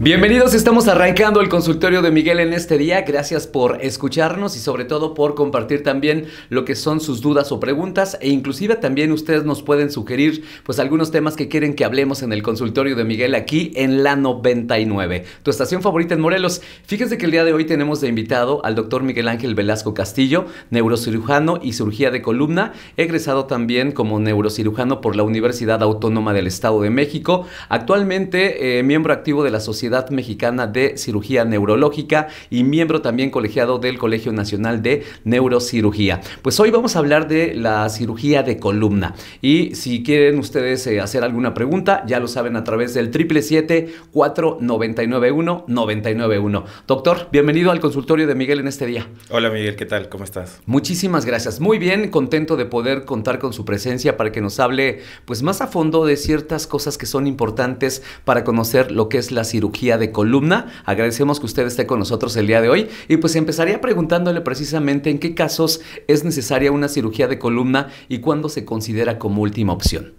Bienvenidos, estamos arrancando el consultorio de Miguel en este día. Gracias por escucharnos y sobre todo por compartir también lo que son sus dudas o preguntas e inclusive también ustedes nos pueden sugerir pues algunos temas que quieren que hablemos en el consultorio de Miguel aquí en la 99, tu estación favorita en Morelos. Fíjense que el día de hoy tenemos de invitado al doctor Miguel Ángel Velasco Castillo, neurocirujano y cirugía de columna, egresado también como neurocirujano por la Universidad Autónoma del Estado de México, actualmente eh, miembro activo de la Sociedad Mexicana de Cirugía Neurológica y miembro también colegiado del Colegio Nacional de Neurocirugía. Pues hoy vamos a hablar de la cirugía de columna y si quieren ustedes eh, hacer alguna pregunta, ya lo saben a través del 777-4991-991. Doctor, bienvenido al consultorio de Miguel en este día. Hola Miguel, ¿qué tal? ¿Cómo estás? Muchísimas gracias. Muy bien, contento de poder contar con su presencia para que nos hable pues más a fondo de ciertas cosas que son importantes para conocer lo que es la cirugía de columna. Agradecemos que usted esté con nosotros el día de hoy y pues empezaría preguntándole precisamente en qué casos es necesaria una cirugía de columna y cuándo se considera como última opción.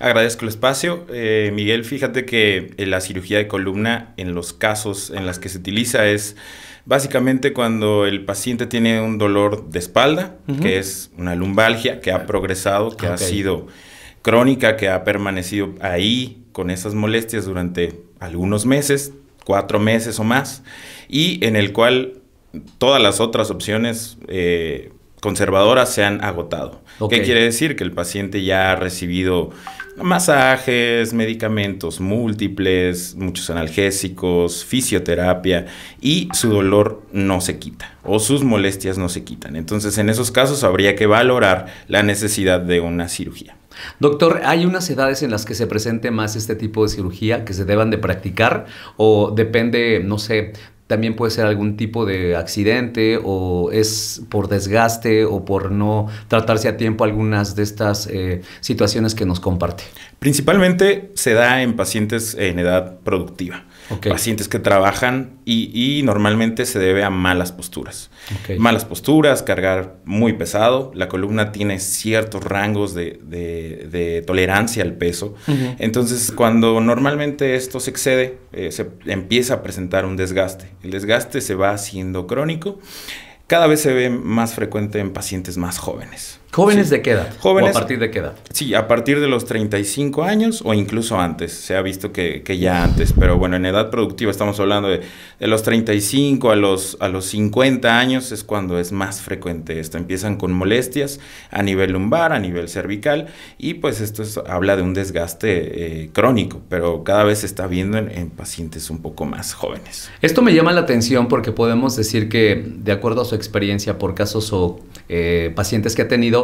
Agradezco el espacio. Eh, Miguel, fíjate que eh, la cirugía de columna en los casos en las que se utiliza es básicamente cuando el paciente tiene un dolor de espalda, que es una lumbalgia que ha progresado, que ha sido crónica, que ha permanecido ahí con esas molestias durante algunos meses, cuatro meses o más, y en el cual todas las otras opciones eh, conservadoras se han agotado. ¿Qué quiere decir? Que el paciente ya ha recibido masajes, medicamentos múltiples, muchos analgésicos, fisioterapia y su dolor no se quita o sus molestias no se quitan. Entonces en esos casos habría que valorar la necesidad de una cirugía. Doctor, ¿hay unas edades en las que se presente más este tipo de cirugía que se deban de practicar o depende, no sé, también puede ser algún tipo de accidente o es por desgaste o por no tratarse a tiempo algunas de estas eh, situaciones que nos comparte? Principalmente se da en pacientes en edad productiva. Pacientes que trabajan y, normalmente se debe a malas posturas. Malas posturas, cargar muy pesado. La columna tiene ciertos rangos de, tolerancia al peso. Entonces, cuando normalmente esto se excede, eh, se empieza a presentar un desgaste. El desgaste se va haciendo crónico. Cada vez se ve más frecuente en pacientes más jóvenes. ¿Jóvenes de qué edad? Jóvenes. ¿O a partir de qué edad? Sí, a partir de los 35 años o incluso antes. Se ha visto que, ya antes, pero bueno, en edad productiva estamos hablando de, de, los 35 a los, a los 50 años es cuando es más frecuente esto. Empiezan con molestias a nivel lumbar, a nivel cervical y pues esto habla de un desgaste eh, crónico, pero cada vez se está viendo en, pacientes un poco más jóvenes. Esto me llama la atención porque podemos decir que de acuerdo a su experiencia por casos o eh, pacientes que ha tenido,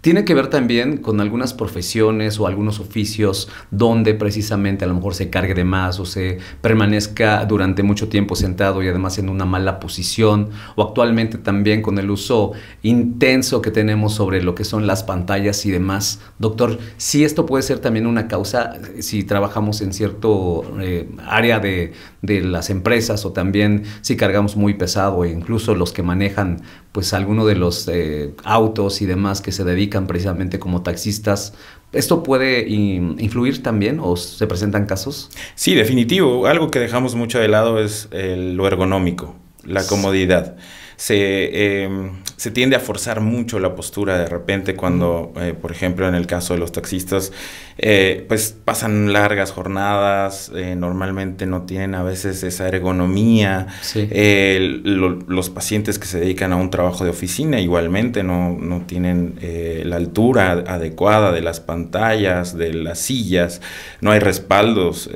tiene que ver también con algunas profesiones o algunos oficios donde precisamente a lo mejor se cargue de más o se permanezca durante mucho tiempo sentado y además en una mala posición o actualmente también con el uso intenso que tenemos sobre lo que son las pantallas y demás. Doctor, si esto puede ser también una causa si trabajamos en cierto eh, área de, de, las empresas o también si cargamos muy pesado e incluso los que manejan pues alguno de los eh, autos y demás que se dedican precisamente como taxistas. ¿Esto puede influir también o se presentan casos? Sí, definitivo. Algo que dejamos mucho de lado es lo ergonómico, la comodidad. Se, em, se tiende a forzar mucho la postura de repente cuando, eh, por ejemplo, en el caso de los taxistas, eh, pues pasan largas jornadas, eh, normalmente no tienen a veces esa ergonomía. los pacientes que se dedican a un trabajo de oficina igualmente no, no tienen la altura adecuada de las pantallas, de las sillas, no hay respaldos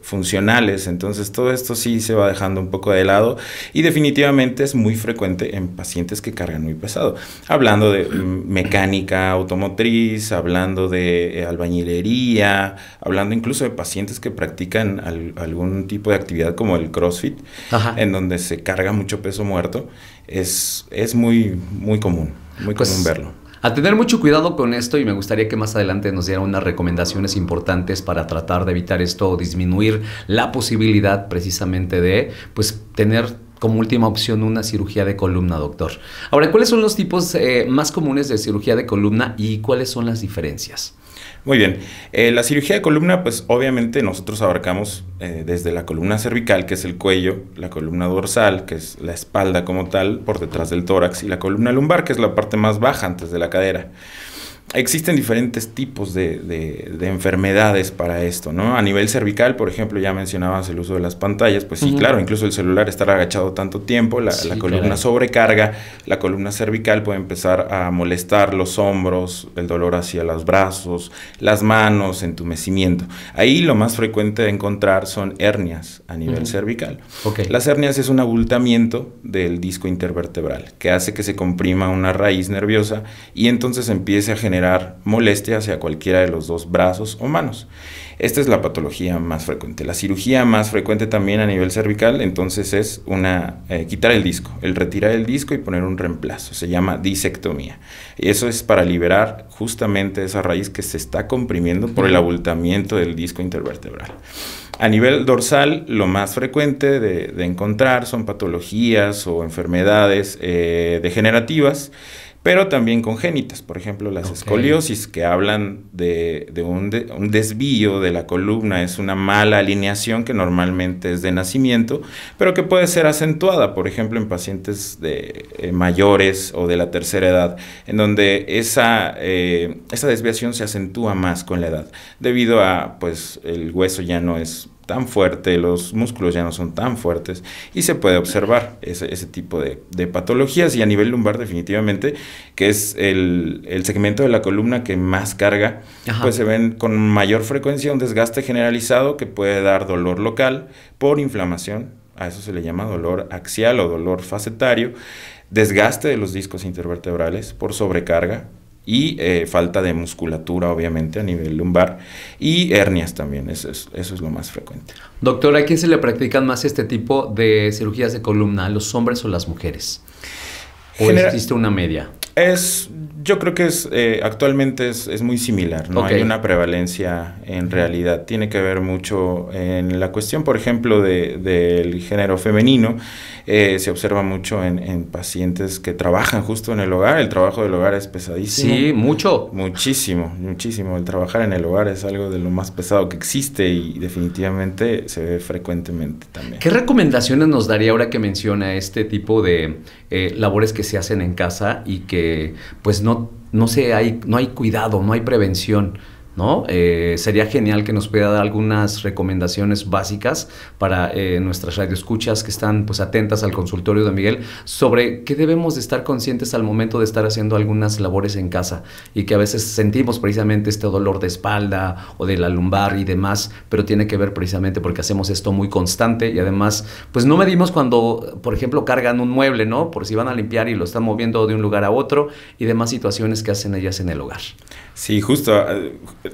funcionales, entonces todo esto sí se va dejando un poco de lado y definitivamente es muy frecuente en pacientes que cargan muy pesado. Hablando de mecánica automotriz, hablando de eh, albañilería, hablando incluso de pacientes que practican algún tipo de actividad como el CrossFit, en donde se carga mucho peso muerto, es, es muy, muy común, muy pues común verlo. A tener mucho cuidado con esto y me gustaría que más adelante nos dieran unas recomendaciones importantes para tratar de evitar esto o disminuir la posibilidad precisamente de pues tener como última opción una cirugía de columna, doctor. Ahora, ¿cuáles son los tipos eh, más comunes de cirugía de columna y cuáles son las diferencias? Muy bien. Eh, la cirugía de columna, pues obviamente nosotros abarcamos eh, desde la columna cervical, que es el cuello, la columna dorsal, que es la espalda como tal, por detrás del tórax, y la columna lumbar, que es la parte más baja antes de la cadera. Existen diferentes tipos de, enfermedades para esto, ¿no? A nivel cervical, por ejemplo, ya mencionabas el uso de las pantallas, pues sí, claro, incluso el celular estar agachado tanto tiempo, la, columna sobrecarga, la columna cervical puede empezar a molestar los hombros, el dolor hacia los brazos, las manos, entumecimiento. Ahí lo más frecuente de encontrar son hernias a nivel cervical. Las hernias es un abultamiento del disco intervertebral que hace que se comprima una raíz nerviosa y entonces empiece a generar generar molestia hacia cualquiera de los dos brazos o manos. Esta es la patología más frecuente. La cirugía más frecuente también a nivel cervical, entonces es una eh, quitar el disco, el retirar el disco y poner un reemplazo. Se llama disectomía. Y eso es para liberar justamente esa raíz que se está comprimiendo por el abultamiento del disco intervertebral. A nivel dorsal, lo más frecuente de, encontrar son patologías o enfermedades eh, degenerativas pero también congénitas, por ejemplo, las escoliosis, que hablan de, un, desvío de la columna, es una mala alineación que normalmente es de nacimiento, pero que puede ser acentuada, por ejemplo, en pacientes de, eh, mayores o de la tercera edad, en donde esa, eh, esa desviación se acentúa más con la edad, debido a, pues, el hueso ya no es tan fuerte, los músculos ya no son tan fuertes y se puede observar ese, ese tipo de, de, patologías y a nivel lumbar definitivamente, que es el, el segmento de la columna que más carga, pues se ven con mayor frecuencia un desgaste generalizado que puede dar dolor local por inflamación, a eso se le llama dolor axial o dolor facetario, desgaste de los discos intervertebrales por sobrecarga, y eh, falta de musculatura, obviamente, a nivel lumbar, y hernias también, eso es, eso es lo más frecuente. Doctor, ¿a quién se le practican más este tipo de cirugías de columna, los hombres o las mujeres? ¿O existe una media? Es, yo creo que es eh, actualmente es, es, muy similar, no hay una prevalencia en realidad. Tiene que ver mucho en la cuestión, por ejemplo, de, del género femenino. Eh, se observa mucho en, en, pacientes que trabajan justo en el hogar. El trabajo del hogar es pesadísimo. Sí, mucho. Muchísimo, muchísimo. El trabajar en el hogar es algo de lo más pesado que existe y definitivamente se ve frecuentemente también. ¿Qué recomendaciones nos daría ahora que menciona este tipo de eh, labores que se hacen en casa y que pues no, no, se hay, no hay cuidado, no hay prevención? ¿No? Eh, sería genial que nos pueda dar algunas recomendaciones básicas para eh, nuestras radioescuchas que están pues atentas al consultorio de Miguel sobre qué debemos de estar conscientes al momento de estar haciendo algunas labores en casa y que a veces sentimos precisamente este dolor de espalda o de la lumbar y demás, pero tiene que ver precisamente porque hacemos esto muy constante y además pues no medimos cuando, por ejemplo, cargan un mueble, ¿no? Por si van a limpiar y lo están moviendo de un lugar a otro y demás situaciones que hacen ellas en el hogar. Sí, justo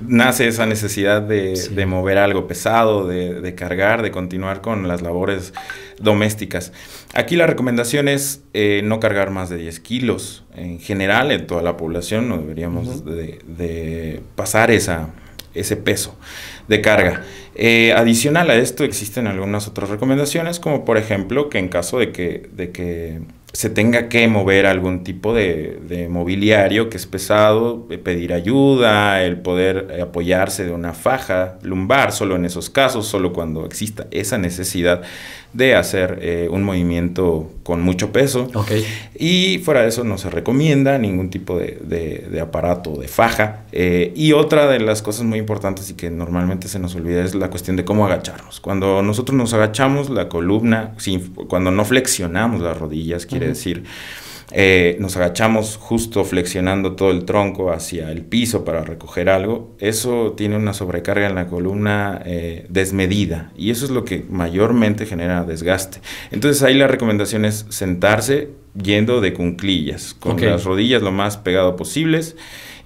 nace esa necesidad de, mover algo pesado, de, cargar, de continuar con las labores domésticas. Aquí la recomendación es eh, no cargar más de 10 kilos. En general, en toda la población no deberíamos de, pasar esa, ese peso de carga. Eh, adicional a esto existen algunas otras recomendaciones, como por ejemplo que en caso de que, de que se tenga que mover algún tipo de, mobiliario que es pesado, eh, pedir ayuda, el poder apoyarse de una faja lumbar, solo en esos casos, solo cuando exista esa necesidad de hacer eh, un movimiento con mucho peso. Y fuera de eso no se recomienda ningún tipo de, aparato de faja. y otra de las cosas muy importantes y que normalmente se nos olvida es la cuestión de cómo agacharnos. Cuando nosotros nos agachamos, la columna, cuando no flexionamos las rodillas, quiere decir, eh, nos agachamos justo flexionando todo el tronco hacia el piso para recoger algo, eso tiene una sobrecarga en la columna eh, desmedida y eso es lo que mayormente genera desgaste. Entonces ahí la recomendación es sentarse yendo de cunclillas, con las rodillas lo más pegado posibles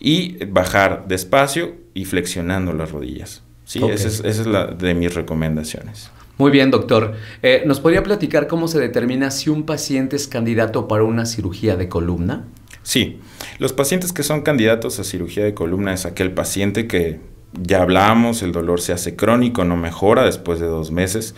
y bajar despacio y flexionando las rodillas. Sí, esa es, esa es la de mis recomendaciones. Muy bien, doctor. Eh, ¿Nos podría platicar cómo se determina si un paciente es candidato para una cirugía de columna? Sí, los pacientes que son candidatos a cirugía de columna es aquel paciente que ya hablamos, el dolor se hace crónico, no mejora después de dos meses,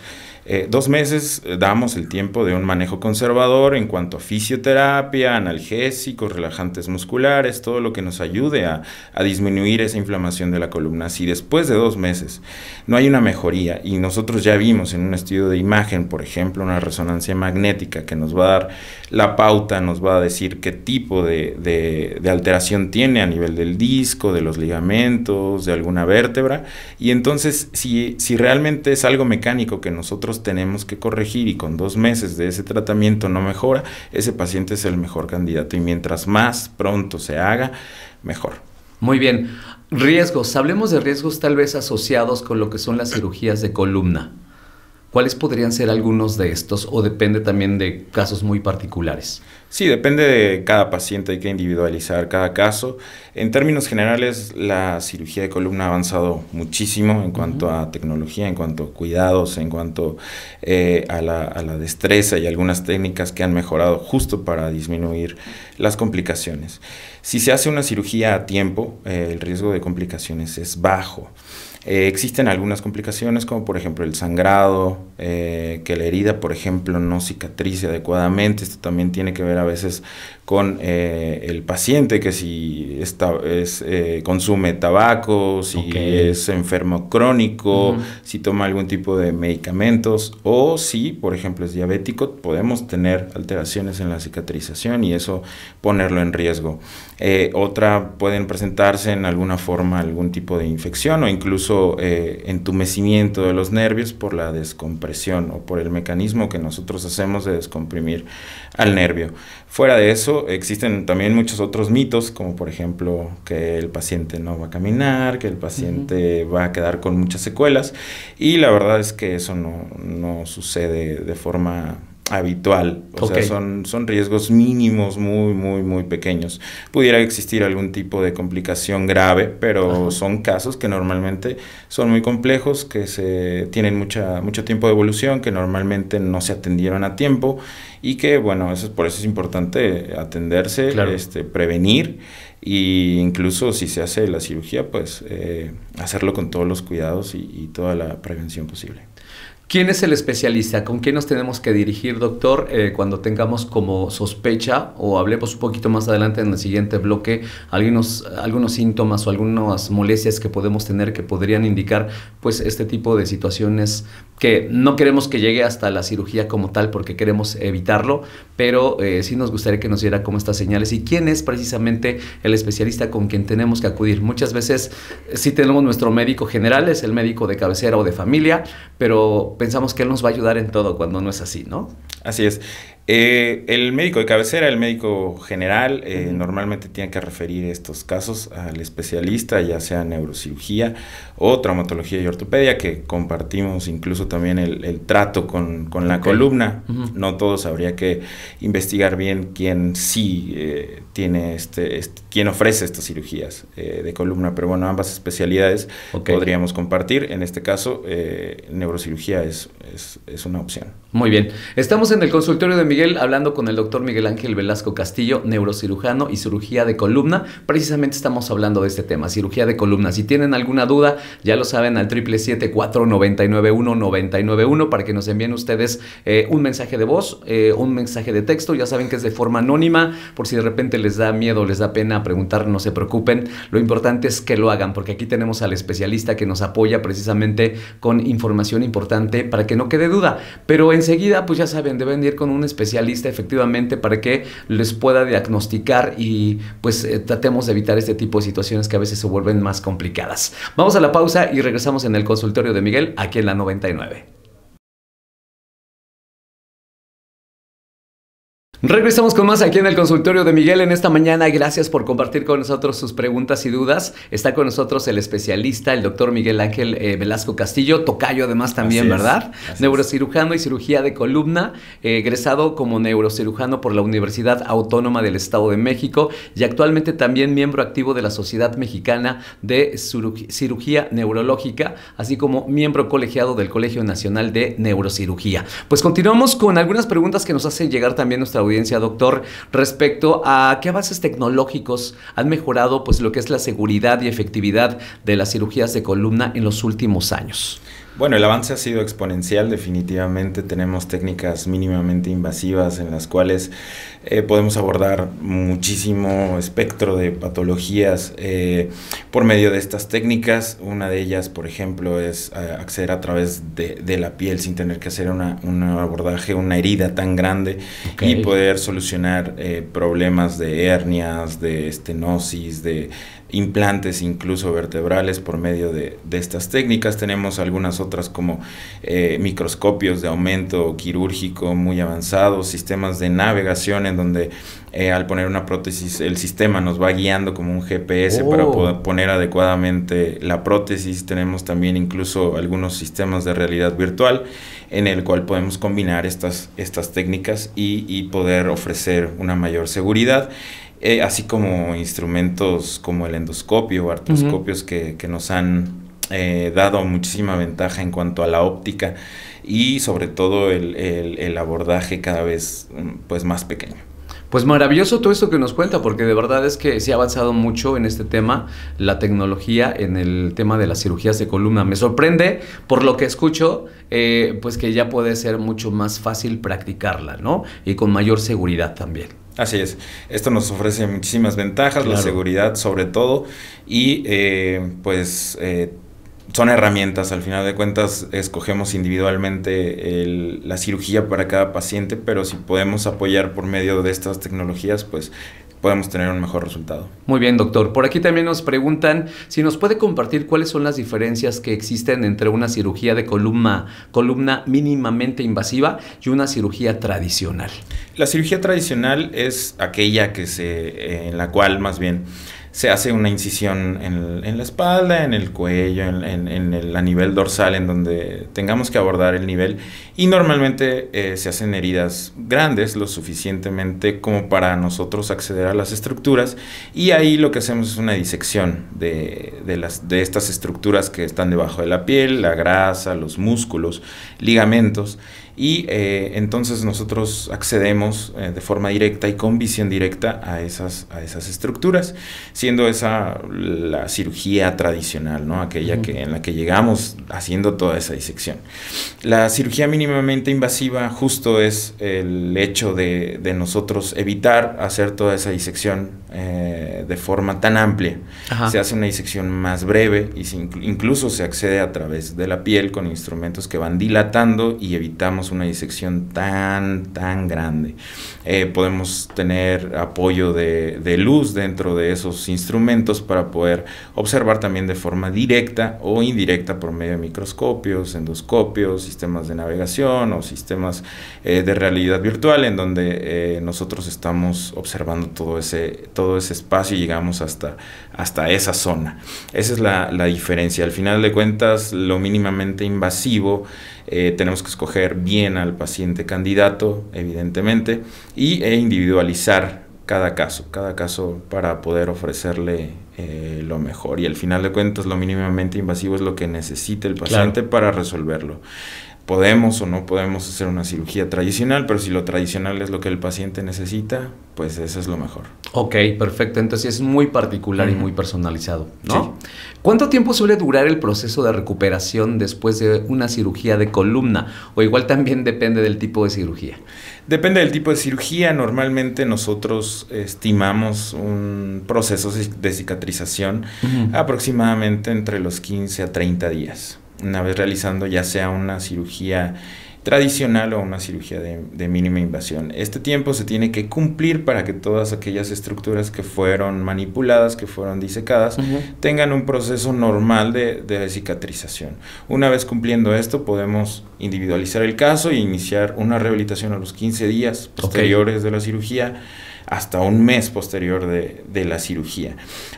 Eh, dos meses eh, damos el tiempo de un manejo conservador en cuanto a fisioterapia, analgésicos, relajantes musculares, todo lo que nos ayude a, disminuir esa inflamación de la columna. Si después de dos meses no hay una mejoría y nosotros ya vimos en un estudio de imagen, por ejemplo, una resonancia magnética que nos va a dar la pauta, nos va a decir qué tipo de, de, de alteración tiene a nivel del disco, de los ligamentos, de alguna vértebra, y entonces si, si realmente es algo mecánico que nosotros tenemos que corregir y con dos meses de ese tratamiento no mejora, ese paciente es el mejor candidato y mientras más pronto se haga, mejor. Muy bien. Riesgos. Hablemos de riesgos tal vez asociados con lo que son las cirugías de columna. ¿Cuáles podrían ser algunos de estos o depende también de casos muy particulares? Sí, depende de cada paciente, hay que individualizar cada caso. En términos generales, la cirugía de columna ha avanzado muchísimo en cuanto a tecnología, en cuanto a cuidados, en cuanto eh, a, la, a, la, destreza y algunas técnicas que han mejorado justo para disminuir las complicaciones. Si se hace una cirugía a tiempo, eh, el riesgo de complicaciones es bajo. Eh, existen algunas complicaciones como por ejemplo el sangrado, eh, que la herida por ejemplo no cicatrice adecuadamente, esto también tiene que ver a veces con eh, el paciente, que si está, es, consume tabaco, si okay. es enfermo crónico, uh -huh. si toma algún tipo de medicamentos o si, por ejemplo, es diabético, podemos tener alteraciones en la cicatrización y eso ponerlo en riesgo. Otra, pueden presentarse en alguna forma algún tipo de infección o incluso eh, entumecimiento de los nervios por la descompresión o por el mecanismo que nosotros hacemos de descomprimir al nervio. Fuera de eso, existen también muchos otros mitos, como por ejemplo que el paciente no va a caminar, que el paciente uh -huh. va a quedar con muchas secuelas, y la verdad es que eso no, no sucede de forma habitual, o okay. sea, son, son riesgos mínimos muy, muy, muy pequeños. Pudiera existir algún tipo de complicación grave, pero Ajá. son casos que normalmente son muy complejos, que se tienen mucha, mucho tiempo de evolución, que normalmente no se atendieron a tiempo y que, bueno, eso, por eso es importante atenderse, claro. este, prevenir e incluso si se hace la cirugía, pues eh, hacerlo con todos los cuidados y, y toda la prevención posible. ¿Quién es el especialista? ¿Con quién nos tenemos que dirigir, doctor, eh, cuando tengamos como sospecha o hablemos un poquito más adelante en el siguiente bloque algunos, algunos síntomas o algunas molestias que podemos tener que podrían indicar pues este tipo de situaciones que no queremos que llegue hasta la cirugía como tal porque queremos evitarlo, pero eh, sí nos gustaría que nos diera como estas señales y quién es precisamente el especialista con quien tenemos que acudir. Muchas veces sí tenemos nuestro médico general, es el médico de cabecera o de familia, pero pensamos que él nos va a ayudar en todo cuando no es así, ¿no? Así es. Eh, el médico de cabecera, el médico general, eh, uh -huh. normalmente tiene que referir estos casos al especialista, ya sea neurocirugía o traumatología y ortopedia, que compartimos incluso también el, el trato con, con la okay. columna. Uh -huh. No todos habría que investigar bien quién sí eh, tiene este, este, quién ofrece estas cirugías eh, de columna, pero bueno, ambas especialidades okay. podríamos compartir. En este caso, eh, neurocirugía es, es, es una opción. Muy bien. Estamos en el consultorio de Miguel hablando con el doctor Miguel Ángel Velasco Castillo, neurocirujano y cirugía de columna. Precisamente estamos hablando de este tema, cirugía de columna. Si tienen alguna duda, ya lo saben al 777-499-1991 para que nos envíen ustedes eh, un mensaje de voz, eh, un mensaje de texto. Ya saben que es de forma anónima, por si de repente les da miedo, les da pena preguntar, no se preocupen. Lo importante es que lo hagan, porque aquí tenemos al especialista que nos apoya precisamente con información importante para que no quede duda. Pero enseguida, pues ya saben, deben ir con un especialista efectivamente para que les pueda diagnosticar y pues eh, tratemos de evitar este tipo de situaciones que a veces se vuelven más complicadas. Vamos a la pausa y regresamos en el consultorio de Miguel aquí en la 99. Regresamos con más aquí en el consultorio de Miguel en esta mañana. Gracias por compartir con nosotros sus preguntas y dudas. Está con nosotros el especialista, el doctor Miguel Ángel eh, Velasco Castillo, tocayo además también, así ¿verdad? Neurocirujano es. y cirugía de columna, eh, egresado como neurocirujano por la Universidad Autónoma del Estado de México y actualmente también miembro activo de la Sociedad Mexicana de Cirugía Neurológica, así como miembro colegiado del Colegio Nacional de Neurocirugía. Pues continuamos con algunas preguntas que nos hacen llegar también nuestra audiencia, doctor, respecto a qué avances tecnológicos han mejorado pues lo que es la seguridad y efectividad de las cirugías de columna en los últimos años. Bueno, el avance ha sido exponencial, definitivamente tenemos técnicas mínimamente invasivas en las cuales eh, podemos abordar muchísimo espectro de patologías eh, por medio de estas técnicas. Una de ellas, por ejemplo, es eh, acceder a través de, la piel sin tener que hacer una, un abordaje, una herida tan grande y poder solucionar problemas de hernias, de estenosis, de implantes incluso vertebrales por medio de, estas técnicas. Tenemos algunas otras como eh, microscopios de aumento quirúrgico muy avanzados, sistemas de navegación en donde eh, al poner una prótesis el sistema nos va guiando como un GPS para oh. poder poner adecuadamente la prótesis. Tenemos también incluso algunos sistemas de realidad virtual en el cual podemos combinar estas, estas técnicas y, y poder ofrecer una mayor seguridad. Eh, así como instrumentos como el endoscopio o artroscopios que, nos han eh, dado muchísima ventaja en cuanto a la óptica y sobre todo el, abordaje cada vez mm, pues, más pequeño. Pues maravilloso todo esto que nos cuenta, porque de verdad es que se ha avanzado mucho en este tema, la tecnología en el tema de las cirugías de columna. Me sorprende, por lo que escucho, eh, pues que ya puede ser mucho más fácil practicarla, ¿no? Y con mayor seguridad también. Así es, esto nos ofrece muchísimas ventajas, la seguridad sobre todo, y eh, pues eh, son herramientas, al final de cuentas escogemos individualmente la cirugía para cada paciente, pero si podemos apoyar por medio de estas tecnologías, pues podemos tener un mejor resultado. Muy bien, doctor. Por aquí también nos preguntan si nos puede compartir cuáles son las diferencias que existen entre una cirugía de columna, columna mínimamente invasiva y una cirugía tradicional. La cirugía tradicional es aquella que se, en la cual más bien se hace una incisión en, la espalda, en el cuello, en, el, a nivel dorsal, en donde tengamos que abordar el nivel. Y normalmente eh, se hacen heridas grandes, lo suficientemente como para nosotros acceder a las estructuras. Y ahí lo que hacemos es una disección de, las, de estas estructuras que están debajo de la piel, la grasa, los músculos, ligamentos y eh, entonces nosotros accedemos eh, de forma directa y con visión directa a esas, a esas estructuras, siendo esa la cirugía tradicional, ¿no? aquella que, en la que llegamos haciendo toda esa disección. La cirugía mínimamente invasiva justo es el hecho de, de nosotros evitar hacer toda esa disección eh, de forma tan amplia. Se hace una disección más breve y incluso se accede a través de la piel con instrumentos que van dilatando y evitamos una disección tan, tan grande. Eh, podemos tener apoyo de, luz dentro de esos instrumentos para poder observar también de forma directa o indirecta por medio de microscopios, endoscopios, sistemas de navegación o sistemas eh, de realidad virtual en donde nosotros estamos observando todo ese todo ese espacio y llegamos hasta, hasta esa zona. Esa es la, diferencia. Al final de cuentas, lo mínimamente invasivo, eh, tenemos que escoger bien al paciente candidato, evidentemente, y, e individualizar cada caso, cada caso para poder ofrecerle eh, lo mejor. Y al final de cuentas, lo mínimamente invasivo es lo que necesita el paciente para resolverlo podemos o no podemos hacer una cirugía tradicional, pero si lo tradicional es lo que el paciente necesita, pues eso es lo mejor. Ok, perfecto. Entonces es muy particular y muy personalizado, ¿no? ¿Cuánto tiempo suele durar el proceso de recuperación después de una cirugía de columna? O igual también depende del tipo de cirugía. Depende del tipo de cirugía. Normalmente nosotros estimamos un proceso de cicatrización aproximadamente entre los 15 a 30 días una vez realizando ya sea una cirugía tradicional o una cirugía de, mínima invasión. Este tiempo se tiene que cumplir para que todas aquellas estructuras que fueron manipuladas, que fueron disecadas, tengan un proceso normal de, cicatrización. Una vez cumpliendo esto, podemos individualizar el caso e iniciar una rehabilitación a los 15 días posteriores de la cirugía hasta un mes posterior de, de la cirugía.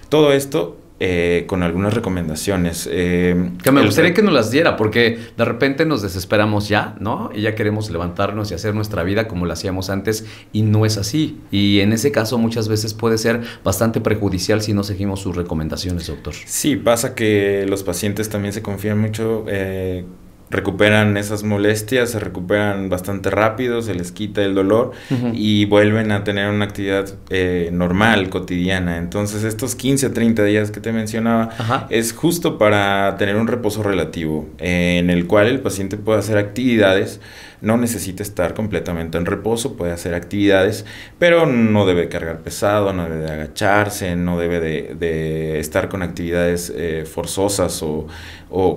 Todo esto eh, con algunas recomendaciones. Eh, que me gustaría que nos las diera, porque de repente nos desesperamos ya, ¿no? Y ya queremos levantarnos y hacer nuestra vida como la hacíamos antes, y no es así. Y en ese caso muchas veces puede ser bastante perjudicial si no seguimos sus recomendaciones, doctor. Sí, pasa que los pacientes también se confían mucho. Eh, recuperan esas molestias, se recuperan bastante rápido, se les quita el dolor y vuelven a tener una actividad eh, normal, cotidiana. Entonces estos 15 a 30 días que te mencionaba es justo para tener un reposo relativo en el cual el paciente puede hacer actividades no necesita estar completamente en reposo, puede hacer actividades, pero no debe cargar pesado, no debe de agacharse, no debe de, estar con actividades eh, forzosas o,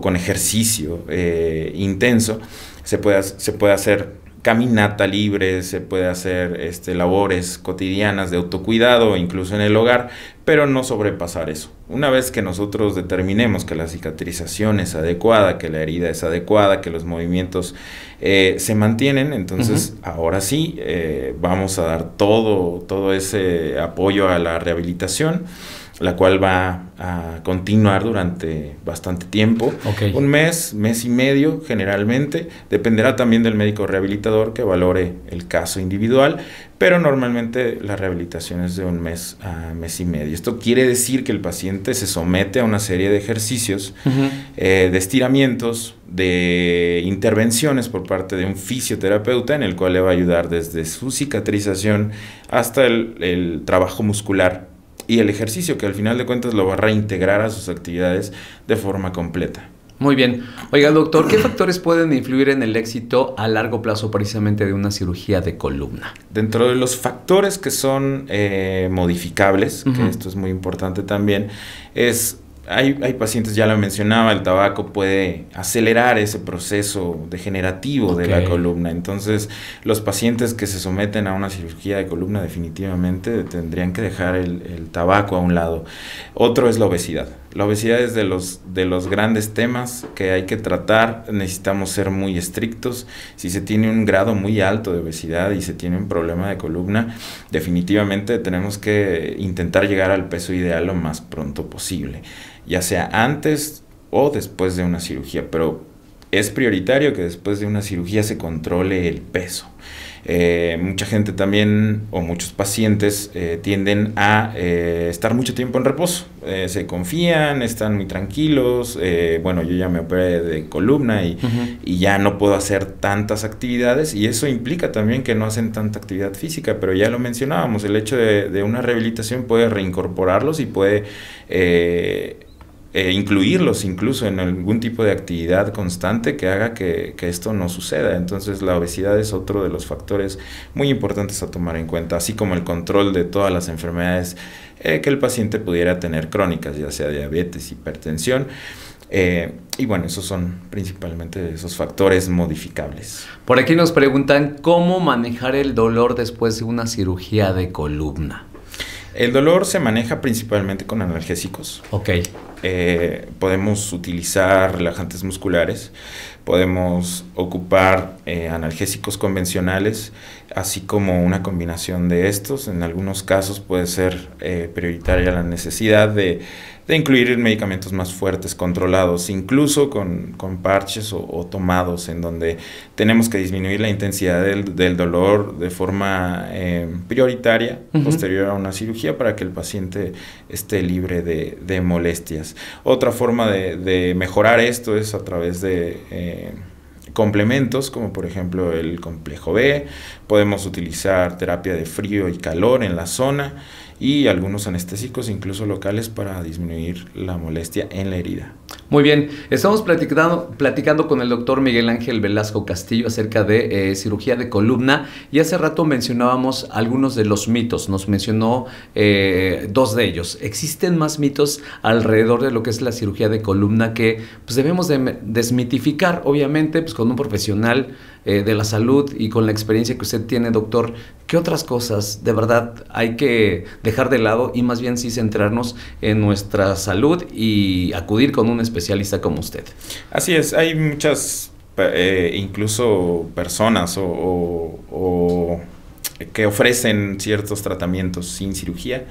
con ejercicio eh, intenso. Se puede, se puede hacer caminata libre, se puede hacer este, labores cotidianas de autocuidado, incluso en el hogar, pero no sobrepasar eso. Una vez que nosotros determinemos que la cicatrización es adecuada, que la herida es adecuada, que los movimientos eh, se mantienen, entonces ahora sí eh, vamos a dar todo, todo ese apoyo a la rehabilitación la cual va a continuar durante bastante tiempo, un mes, mes y medio generalmente, dependerá también del médico rehabilitador que valore el caso individual, pero normalmente la rehabilitación es de un mes a mes y medio. Esto quiere decir que el paciente se somete a una serie de ejercicios, eh, de estiramientos, de intervenciones por parte de un fisioterapeuta en el cual le va a ayudar desde su cicatrización hasta el trabajo muscular y el ejercicio que al final de cuentas lo va a reintegrar a sus actividades de forma completa. Muy bien. Oiga, doctor, ¿qué factores pueden influir en el éxito a largo plazo precisamente de una cirugía de columna? Dentro de los factores que son eh, modificables, que esto es muy importante también, es hay, hay, pacientes, ya lo mencionaba, el tabaco puede acelerar ese proceso degenerativo de la columna. Entonces, los pacientes que se someten a una cirugía de columna definitivamente tendrían que dejar el, el tabaco a un lado. Otro es la obesidad. La obesidad es de los, de los grandes temas que hay que tratar. Necesitamos ser muy estrictos. Si se tiene un grado muy alto de obesidad y se tiene un problema de columna, definitivamente tenemos que intentar llegar al peso ideal lo más pronto posible ya sea antes o después de una cirugía, pero es prioritario que después de una cirugía se controle el peso. Eh, mucha gente también o muchos pacientes eh, tienden a eh, estar mucho tiempo en reposo. se confían, están muy tranquilos. bueno, yo ya me operé de columna y, y, ya no puedo hacer tantas actividades y eso implica también que no hacen tanta actividad física, pero ya lo mencionábamos, el hecho de, de una rehabilitación puede reincorporarlos y puede eh, incluirlos incluso en algún tipo de actividad constante que haga que, esto no suceda. Entonces la obesidad es otro de los factores muy importantes a tomar en cuenta, así como el control de todas las enfermedades eh, que el paciente pudiera tener crónicas, ya sea diabetes, hipertensión. Eh, y bueno, esos son principalmente esos factores modificables. Por aquí nos preguntan cómo manejar el dolor después de una cirugía de columna. El dolor se maneja principalmente con analgésicos. Ok. Eh, podemos utilizar relajantes musculares, podemos ocupar eh, analgésicos convencionales, así como una combinación de estos. En algunos casos puede ser eh, prioritaria la necesidad de de incluir medicamentos más fuertes, controlados, incluso con, parches o, tomados, en donde tenemos que disminuir la intensidad del, dolor de forma eh, prioritaria posterior a una cirugía para que el paciente esté libre de, molestias. Otra forma de, mejorar esto es a través de... Eh, complementos como por ejemplo el complejo B, podemos utilizar terapia de frío y calor en la zona, y algunos anestésicos incluso locales para disminuir la molestia en la herida. Muy bien, estamos platicando, platicando con el doctor Miguel Ángel Velasco Castillo acerca de eh, cirugía de columna y hace rato mencionábamos algunos de los mitos, nos mencionó eh, dos de ellos. Existen más mitos alrededor de lo que es la cirugía de columna que pues, debemos de desmitificar, obviamente, pues, con un profesional eh, de la salud y con la experiencia que usted tiene, doctor, ¿qué otras cosas de verdad hay que dejar de lado y más bien sí centrarnos en nuestra salud y acudir con un especialista como usted? Así es, hay muchas, eh, incluso personas o, que ofrecen ciertos tratamientos sin cirugía.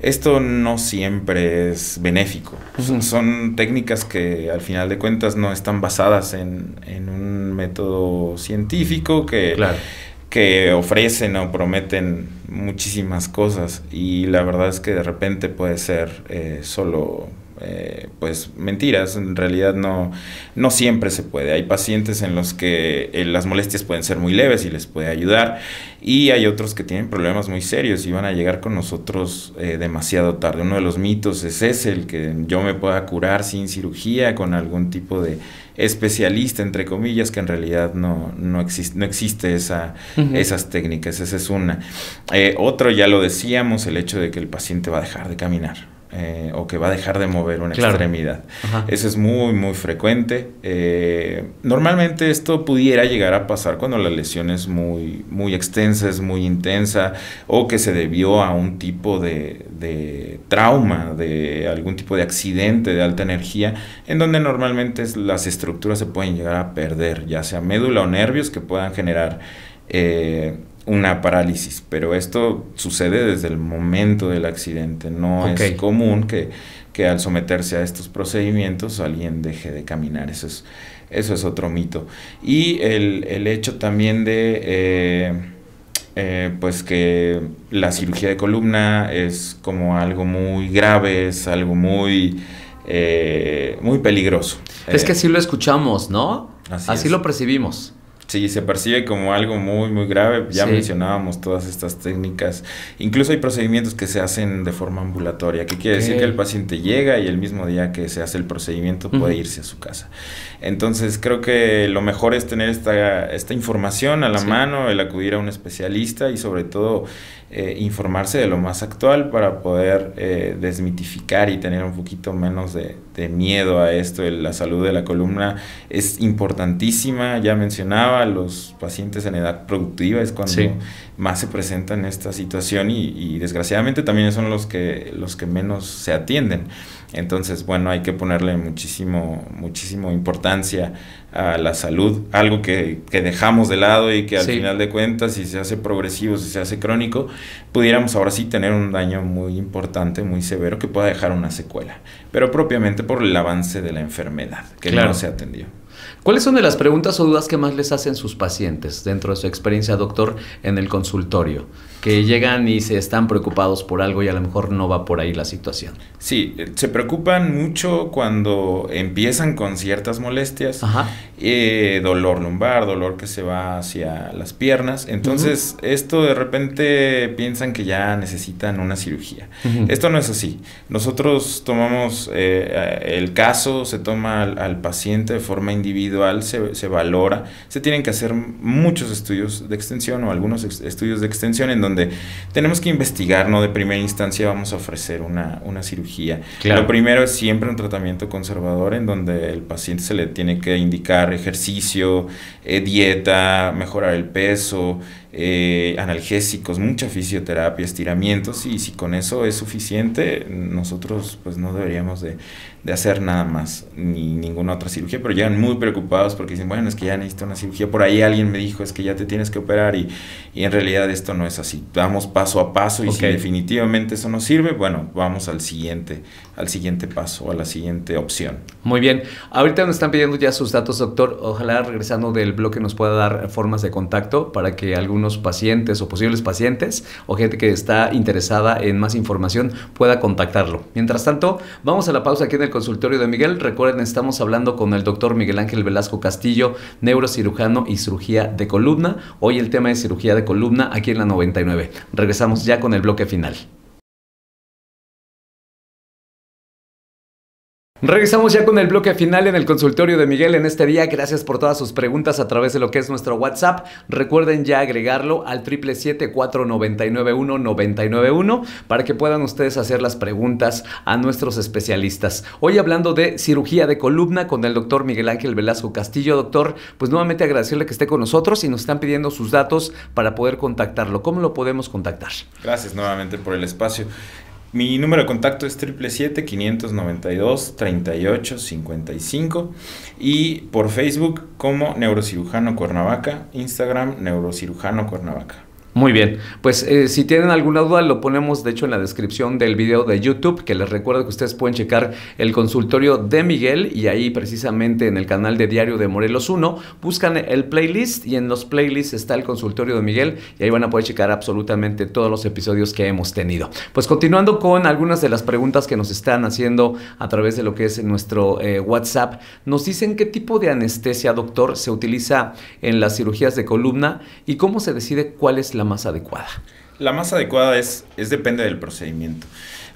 Esto no siempre es benéfico. Son técnicas que al final de cuentas no están basadas en, un método científico que, que ofrecen o prometen muchísimas cosas y la verdad es que de repente puede ser eh, solo eh, pues mentiras, en realidad no, no siempre se puede. Hay pacientes en los que eh, las molestias pueden ser muy leves y les puede ayudar y hay otros que tienen problemas muy serios y van a llegar con nosotros eh, demasiado tarde. Uno de los mitos es ese, el que yo me pueda curar sin cirugía con algún tipo de especialista, entre comillas, que en realidad no, no, existe, no existe esa, esas técnicas, esa es una. otro, ya lo decíamos, el hecho de que el paciente va a dejar de caminar. Eh, o que va a dejar de mover una extremidad. Eso es muy, muy frecuente. Eh, normalmente esto pudiera llegar a pasar cuando la lesión es muy, muy extensa, es muy intensa, o que se debió a un tipo de, de trauma, de algún tipo de accidente de alta energía, en donde normalmente las estructuras se pueden llegar a perder, ya sea médula o nervios que puedan generar eh, una parálisis, pero esto sucede desde el momento del accidente. No es común que, que, al someterse a estos procedimientos alguien deje de caminar. Eso es, eso es otro mito. Y el, el hecho también de eh, eh, pues que la cirugía de columna es como algo muy grave, es algo muy, eh, muy peligroso. Es que así lo escuchamos, ¿no? Así, lo percibimos. Sí, se percibe como algo muy, muy grave. Ya mencionábamos todas estas técnicas. Incluso hay procedimientos que se hacen de forma ambulatoria, que quiere decir que el paciente llega y el mismo día que se hace el procedimiento puede irse a su casa. Entonces creo que lo mejor es tener esta, esta información a la mano, el acudir a un especialista y sobre todo eh, informarse de lo más actual para poder eh, desmitificar y tener un poquito menos de, miedo a esto. La salud de la columna es importantísima, ya mencionaba, los pacientes en edad productiva es cuando más se presentan esta situación y, y, desgraciadamente también son los que, los que menos se atienden. Entonces, bueno, hay que ponerle muchísimo, muchísimo importancia a la salud, algo que, dejamos de lado y que al final de cuentas, si se hace progresivo, si se hace crónico, pudiéramos ahora sí tener un daño muy importante, muy severo, que pueda dejar una secuela, pero propiamente por el avance de la enfermedad, que no se atendió. ¿Cuáles son de las preguntas o dudas que más les hacen sus pacientes dentro de su experiencia, doctor, en el consultorio? Que llegan y se están preocupados por algo y a lo mejor no va por ahí la situación. Sí, eh, se preocupan mucho cuando empiezan con ciertas molestias, eh, dolor lumbar, dolor que se va hacia las piernas. Entonces, esto de repente piensan que ya necesitan una cirugía. Esto no es así. Nosotros tomamos eh, el caso, se toma al paciente de forma individual se, valora, se tienen que hacer muchos estudios de extensión o algunos estudios de extensión en donde tenemos que investigar, no de primera instancia vamos a ofrecer una, cirugía. Lo primero es siempre un tratamiento conservador en donde el paciente se le tiene que indicar ejercicio, eh, dieta, mejorar el peso, eh, analgésicos, mucha fisioterapia, estiramientos y si con eso es suficiente, nosotros pues no deberíamos de, hacer nada más ni ninguna otra cirugía, pero llegan muy preocupados porque dicen, bueno, es que ya necesito una cirugía, por ahí alguien me dijo es que ya te tienes que operar y, en realidad esto no es así, vamos paso a paso y si definitivamente eso no sirve, bueno, vamos al siguiente, al siguiente paso, a la siguiente opción. Muy bien, ahorita nos están pidiendo ya sus datos, doctor, ojalá regresando del bloque nos pueda dar formas de contacto para que algún pacientes o posibles pacientes o gente que está interesada en más información pueda contactarlo. Mientras tanto, vamos a la pausa aquí en el consultorio de Miguel. Recuerden, estamos hablando con el doctor Miguel Ángel Velasco Castillo, neurocirujano y cirugía de columna. Hoy el tema es cirugía de columna aquí en la 99. Regresamos ya con el bloque final. Regresamos ya con el bloque final en el consultorio de Miguel en este día. Gracias por todas sus preguntas a través de lo que es nuestro WhatsApp. Recuerden ya agregarlo al 777-4991-991 para que puedan ustedes hacer las preguntas a nuestros especialistas. Hoy hablando de cirugía de columna con el doctor Miguel Ángel Velasco Castillo. Doctor, pues nuevamente agradecerle que esté con nosotros y nos están pidiendo sus datos para poder contactarlo. ¿Cómo lo podemos contactar? Gracias nuevamente por el espacio. Mi número de contacto es 777-592-3855 y por Facebook como Neurocirujano Cuernavaca, Instagram Neurocirujano Cuernavaca. Muy bien, pues eh, si tienen alguna duda lo ponemos de hecho en la descripción del video de YouTube, que les recuerdo que ustedes pueden checar el consultorio de Miguel y ahí precisamente en el canal de Diario de Morelos 1 buscan el playlist y en los playlists está el consultorio de Miguel y ahí van a poder checar absolutamente todos los episodios que hemos tenido. Pues continuando con algunas de las preguntas que nos están haciendo a través de lo que es nuestro eh, WhatsApp, nos dicen qué tipo de anestesia, doctor, se utiliza en las cirugías de columna y cómo se decide cuál es la más adecuada? La más adecuada es, es depende del procedimiento.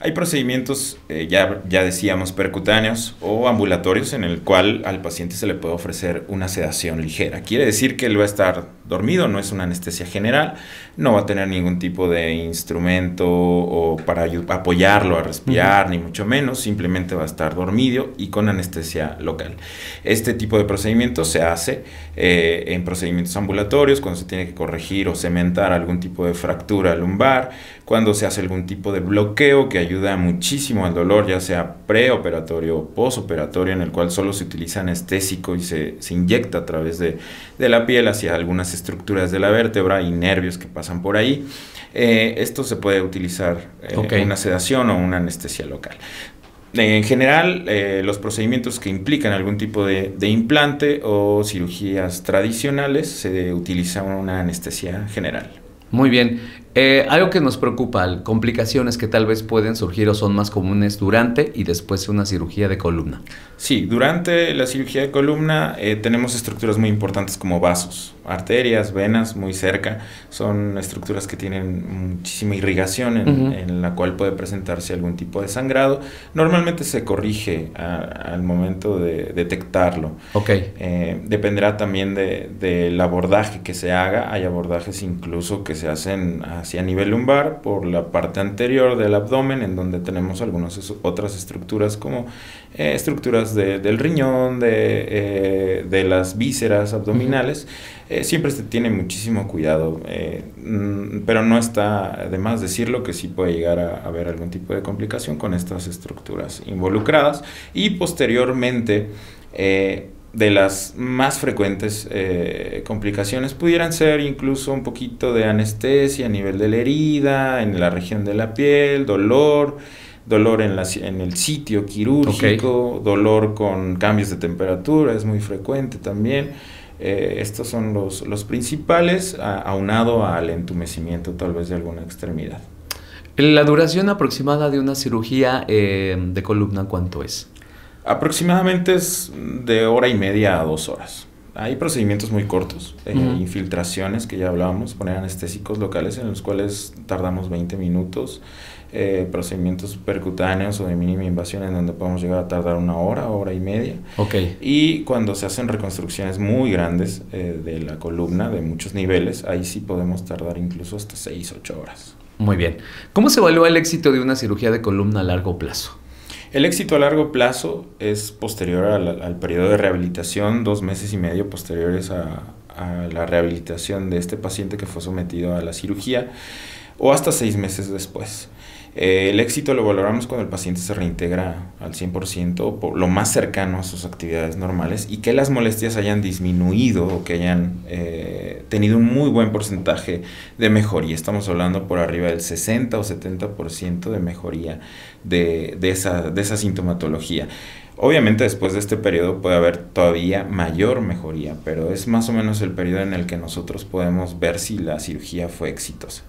Hay procedimientos, eh, ya, ya decíamos, percutáneos o ambulatorios en el cual al paciente se le puede ofrecer una sedación ligera. Quiere decir que él va a estar dormido, no es una anestesia general, no va a tener ningún tipo de instrumento o para apoyarlo a respirar, ni mucho menos, simplemente va a estar dormido y con anestesia local. Este tipo de procedimiento se hace eh, en procedimientos ambulatorios, cuando se tiene que corregir o cementar algún tipo de fractura lumbar, cuando se hace algún tipo de bloqueo que ayuda muchísimo al dolor, ya sea preoperatorio o posoperatorio, en el cual solo se utiliza anestésico y se, se inyecta a través de, de, la piel hacia algunas estructuras de la vértebra y nervios que pasan por ahí. Eh, esto se puede utilizar eh, una sedación o una anestesia local. En general, eh, los procedimientos que implican algún tipo de, de, implante o cirugías tradicionales se utiliza una anestesia general. Muy bien. Eh, algo que nos preocupa, complicaciones que tal vez pueden surgir o son más comunes durante y después de una cirugía de columna. Sí, durante la cirugía de columna eh, tenemos estructuras muy importantes como vasos, arterias, venas muy cerca. Son estructuras que tienen muchísima irrigación en, la cual puede presentarse algún tipo de sangrado. Normalmente se corrige al momento de detectarlo. Ok. Eh, dependerá también del abordaje que se haga. Hay abordajes incluso que se hacen hacia nivel lumbar por la parte anterior del abdomen en donde tenemos algunas otras estructuras como eh, estructuras del riñón, de, eh, de, las vísceras abdominales. Eh, siempre se tiene muchísimo cuidado, mm, pero no está de más decirlo que sí puede llegar a, haber algún tipo de complicación con estas estructuras involucradas y posteriormente de las más frecuentes eh, complicaciones pudieran ser incluso un poquito de anestesia a nivel de la herida, en la región de la piel, dolor, dolor en, la, en el sitio quirúrgico, dolor con cambios de temperatura, es muy frecuente también. Eh, estos son los, los principales, aunado al entumecimiento tal vez de alguna extremidad. La duración aproximada de una cirugía eh, de columna, ¿cuánto es? Aproximadamente es de hora y media a dos horas. Hay procedimientos muy cortos, eh, infiltraciones que ya hablábamos, poner anestésicos locales en los cuales tardamos 20 minutos, eh, procedimientos percutáneos o de mínima invasión en donde podemos llegar a tardar una hora, hora y media. Okay. Y cuando se hacen reconstrucciones muy grandes eh, de la columna, de muchos niveles, ahí sí podemos tardar incluso hasta 6, 8 horas. Muy bien. ¿Cómo se evalúa el éxito de una cirugía de columna a largo plazo? El éxito a largo plazo es posterior al, periodo de rehabilitación, dos meses y medio posteriores a, la rehabilitación de este paciente que fue sometido a la cirugía o hasta seis meses después. Eh, el éxito lo valoramos cuando el paciente se reintegra al 100%, por lo más cercano a sus actividades normales y que las molestias hayan disminuido o que hayan eh, tenido un muy buen porcentaje de mejoría. Estamos hablando por arriba del 60 o 70% de mejoría de, de, esa, de esa sintomatología. Obviamente después de este periodo puede haber todavía mayor mejoría, pero es más o menos el periodo en el que nosotros podemos ver si la cirugía fue exitosa.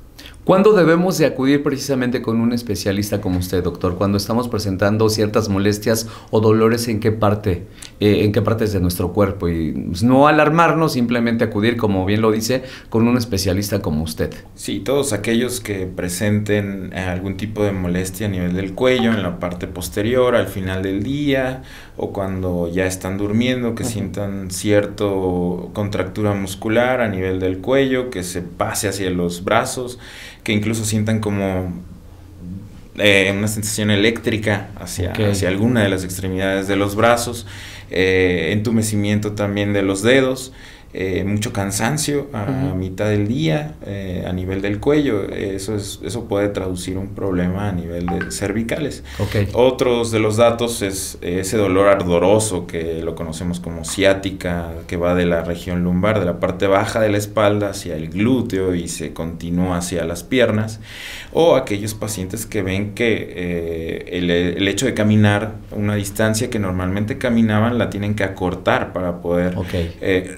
¿Cuándo debemos de acudir precisamente con un especialista como usted, doctor? Cuando estamos presentando ciertas molestias o dolores en qué parte, eh, en qué partes de nuestro cuerpo y pues, no alarmarnos, simplemente acudir, como bien lo dice, con un especialista como usted. Sí, todos aquellos que presenten eh, algún tipo de molestia a nivel del cuello, en la parte posterior, al final del día o cuando ya están durmiendo, que sientan cierto contractura muscular a nivel del cuello, que se pase hacia los brazos que incluso sientan como eh, una sensación eléctrica hacia, hacia, alguna de las extremidades de los brazos, eh, entumecimiento también de los dedos. Eh, mucho cansancio a, mitad del día, eh, a nivel del cuello. Eso, es, eso puede traducir un problema a nivel de cervicales. Otros de los datos es ese dolor ardoroso que lo conocemos como ciática, que va de la región lumbar, de la parte baja de la espalda hacia el glúteo y se continúa hacia las piernas. O aquellos pacientes que ven que eh, el, el, hecho de caminar una distancia que normalmente caminaban la tienen que acortar para poder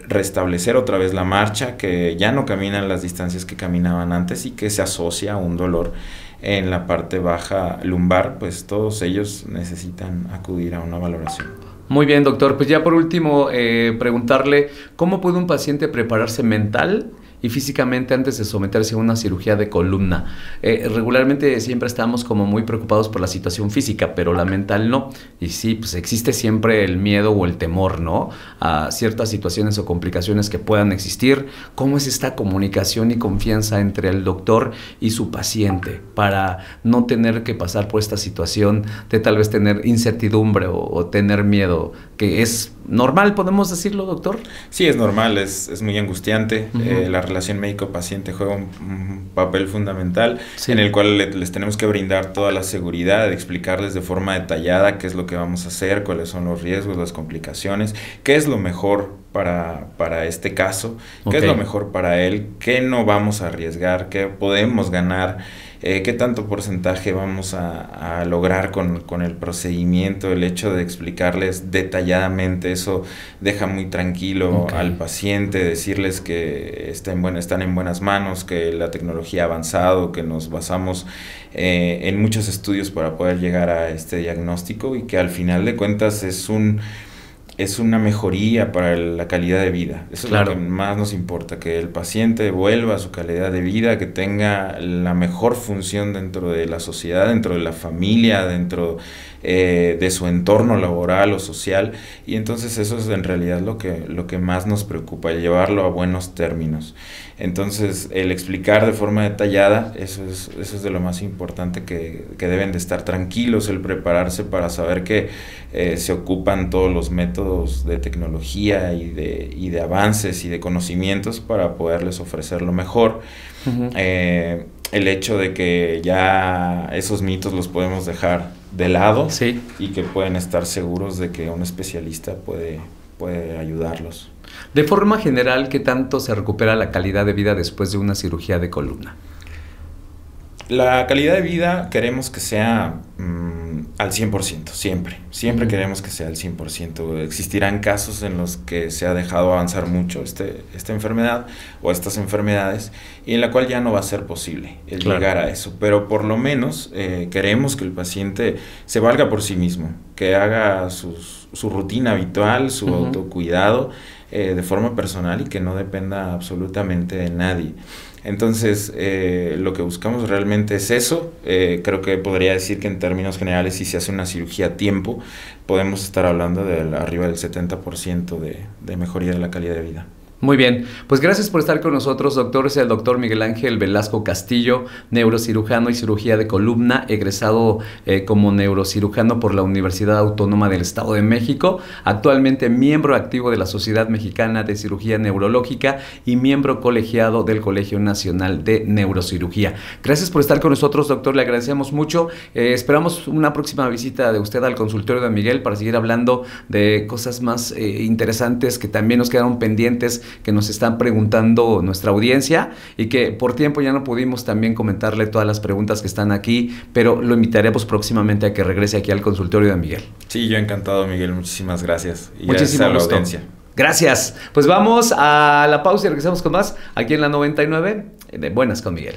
restablecer establecer otra vez la marcha, que ya no caminan las distancias que caminaban antes y que se asocia a un dolor en la parte baja lumbar, pues todos ellos necesitan acudir a una valoración. Muy bien, doctor. Pues ya por último, eh, preguntarle, ¿cómo puede un paciente prepararse mental y físicamente antes de someterse a una cirugía de columna. Eh, regularmente siempre estamos como muy preocupados por la situación física, pero la mental no. Y sí, pues existe siempre el miedo o el temor, ¿no? A ciertas situaciones o complicaciones que puedan existir. ¿Cómo es esta comunicación y confianza entre el doctor y su paciente para no tener que pasar por esta situación de tal vez tener incertidumbre o tener miedo? Que es normal, podemos decirlo, doctor. Sí, es normal, es, es muy angustiante. Eh, la relación médico-paciente juega un, papel fundamental en el cual les tenemos que brindar toda la seguridad, explicarles de forma detallada qué es lo que vamos a hacer, cuáles son los riesgos, las complicaciones, qué es lo mejor para, para este caso, qué es lo mejor para él, qué no vamos a arriesgar, qué podemos ganar. Eh, qué tanto porcentaje vamos a, lograr con, el procedimiento, el hecho de explicarles detalladamente, eso deja muy tranquilo al paciente, decirles que está en están en buenas manos, que la tecnología ha avanzado, que nos basamos eh, en muchos estudios para poder llegar a este diagnóstico y que al final de cuentas es un es una mejoría para la calidad de vida. Eso es lo que más nos importa, que el paciente vuelva a su calidad de vida, que tenga la mejor función dentro de la sociedad, dentro de la familia, dentro eh, de su entorno laboral o social. Y entonces eso es en realidad lo que, lo que más nos preocupa, llevarlo a buenos términos. Entonces, el explicar de forma detallada, eso es, eso es de lo más importante que, deben de estar tranquilos, el prepararse para saber que eh, se ocupan todos los métodos de tecnología y de, y de avances y de conocimientos para poderles ofrecer lo mejor. Eh, el hecho de que ya esos mitos los podemos dejar de lado y que pueden estar seguros de que un especialista puede, puede ayudarlos. De forma general, ¿qué tanto se recupera la calidad de vida después de una cirugía de columna? La calidad de vida queremos que sea mm, al 100%, siempre. Siempre queremos que sea al 100%. Existirán casos en los que se ha dejado avanzar mucho este, esta enfermedad o estas enfermedades y en la cual ya no va a ser posible el llegar a eso. Pero por lo menos eh, queremos que el paciente se valga por sí mismo, que haga su rutina habitual, su autocuidado eh, de forma personal y que no dependa absolutamente de nadie. Entonces, eh, lo que buscamos realmente es eso. Eh, creo que podría decir que en términos generales, si se hace una cirugía a tiempo, podemos estar hablando de arriba del 70% de, de mejoría de la calidad de vida. Muy bien, pues gracias por estar con nosotros, doctor. Es el doctor Miguel Ángel Velasco Castillo, neurocirujano y cirugía de columna, egresado eh, como neurocirujano por la Universidad Autónoma del Estado de México, actualmente miembro activo de la Sociedad Mexicana de Cirugía Neurológica y miembro colegiado del Colegio Nacional de Neurocirugía. Gracias por estar con nosotros, doctor. Le agradecemos mucho. Eh, esperamos una próxima visita de usted al consultorio de Miguel para seguir hablando de cosas más eh, interesantes que también nos quedaron pendientes que nos están preguntando nuestra audiencia y que por tiempo ya no pudimos también comentarle todas las preguntas que están aquí, pero lo invitaremos próximamente a que regrese aquí al consultorio de Miguel. Sí, yo encantado, Miguel. Muchísimas gracias. Y Muchísimas gracias la audiencia. Gracias. Pues vamos a la pausa y regresamos con más aquí en la 99 de Buenas con Miguel.